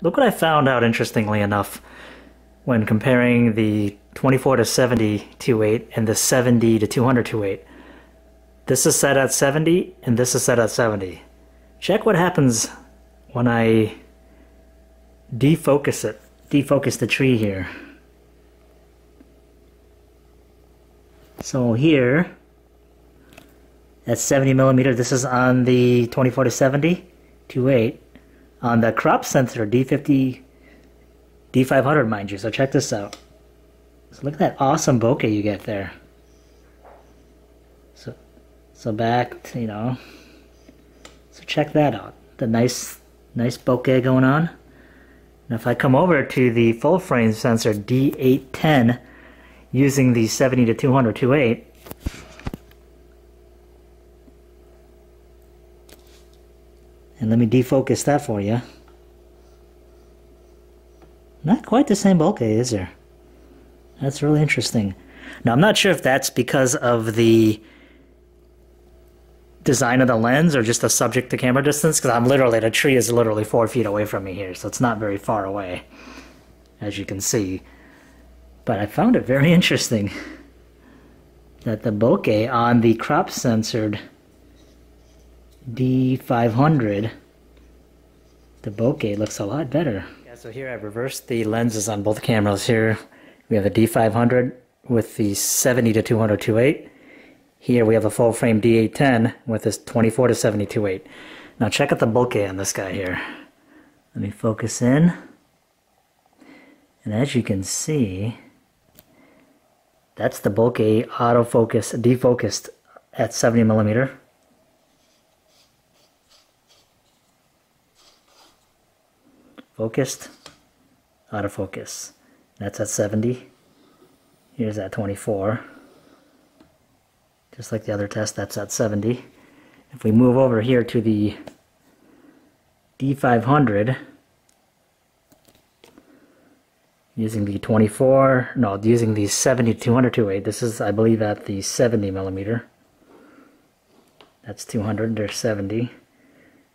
Look what I found out interestingly enough when comparing the 24 to 70 2.8 and the 70 to 200 2.8. This is set at 70 and this is set at 70. Check what happens when I defocus it, defocus the tree here. So here, at 70 millimeter, this is on the 24 to 70 2.8 on the crop sensor D50 D500 mind you so check this out. So look at that awesome bokeh you get there. So so back to, you know so check that out. The nice nice bokeh going on. Now if I come over to the full frame sensor D810 using the 70 to 200 2.8 And let me defocus that for you. Not quite the same bokeh, is there? That's really interesting. Now, I'm not sure if that's because of the design of the lens or just the subject to camera distance, because I'm literally, the tree is literally four feet away from me here, so it's not very far away, as you can see. But I found it very interesting that the bokeh on the crop sensored D500, the bokeh looks a lot better. Yeah, so here I've reversed the lenses on both cameras. Here we have the D500 with the 70 to 200 2.8. Here we have a full frame D810 with this 24 to 70 2.8. Now check out the bokeh on this guy here. Let me focus in. And as you can see, that's the bokeh autofocus, defocused at 70 millimeter. Focused, out of focus. That's at 70. Here's at 24. Just like the other test, that's at 70. If we move over here to the D500, using the 24, no, using the 70 200 2.8. This is, I believe, at the 70 millimeter. That's 200, there's 70.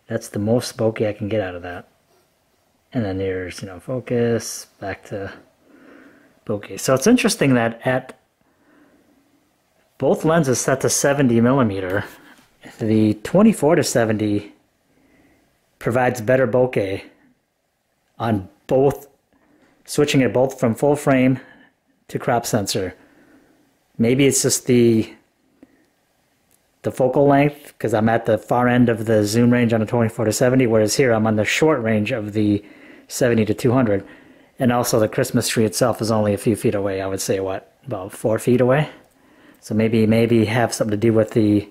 That's the most bokeh I can get out of that and then there's you know focus back to bokeh. So it's interesting that at both lenses set to 70 millimeter the 24 to 70 provides better bokeh on both switching it both from full frame to crop sensor. Maybe it's just the the focal length because I'm at the far end of the zoom range on a 24 to 70 whereas here I'm on the short range of the 70 to 200. And also the Christmas tree itself is only a few feet away. I would say, what, about four feet away? So maybe, maybe have something to do with the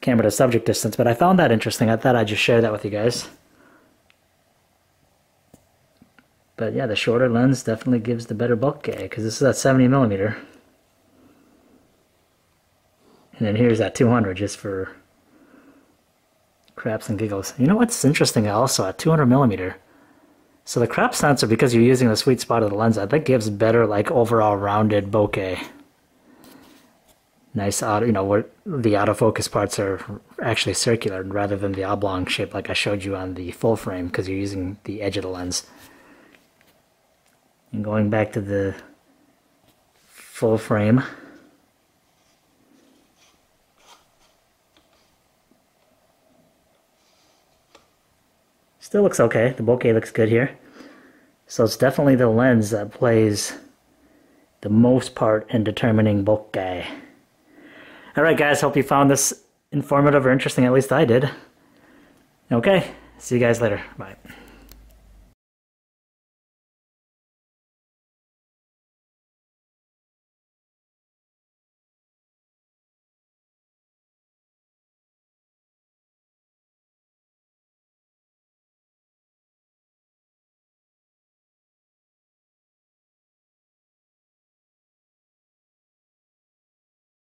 camera to subject distance. But I found that interesting. I thought I'd just share that with you guys. But yeah, the shorter lens definitely gives the better bokeh because this is at 70 millimeter. And then here's that 200 just for craps and giggles. You know what's interesting also at 200 millimeter? So the crop sensor, because you're using the sweet spot of the lens, I think gives better like overall rounded bokeh. Nice auto, you know, where the autofocus parts are actually circular rather than the oblong shape like I showed you on the full frame because you're using the edge of the lens. And going back to the full frame. Still looks okay. The bokeh looks good here. So it's definitely the lens that plays the most part in determining bokeh. Alright guys, hope you found this informative or interesting. At least I did. Okay, see you guys later. Bye.